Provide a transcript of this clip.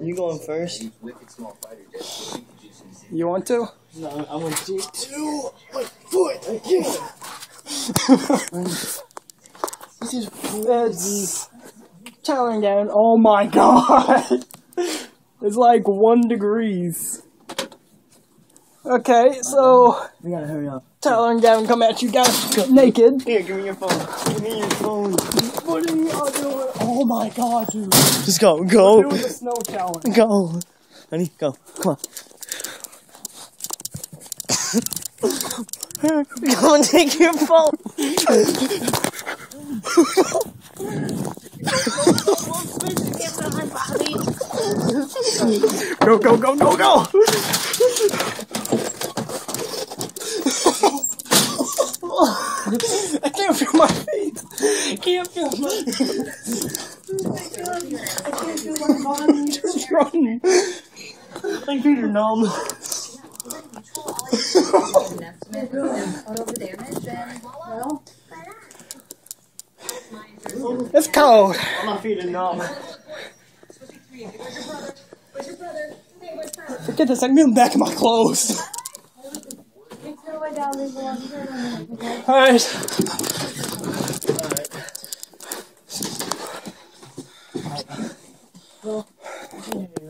You going first? You want to? No, I want to two. My foot again. this is It's challenge down. Oh my god! it's like one degrees. Okay, so We gotta hurry up. Tyler and Gavin come at you guys naked. Here, give me your phone. Give me your phone. What are you? Oh my god, dude. Just go, go, Doing the snow challenge. go. Honey, go. Come on. Go and take your phone. Go, go, go, go, go! I can't feel my feet. I can't feel my I can't feel my body. Just run. My feet are numb. It's cold. My feet are numb. Forget this. I'm getting back in my clothes. Alright. Alright.